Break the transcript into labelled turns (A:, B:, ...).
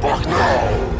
A: Back now!